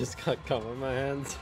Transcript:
just got cum on my hands.